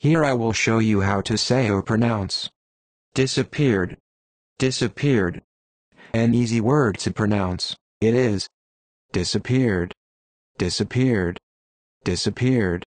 Here I will show you how to say or pronounce. Disappeared. Disappeared. An easy word to pronounce. It is. Disappeared. Disappeared. Disappeared.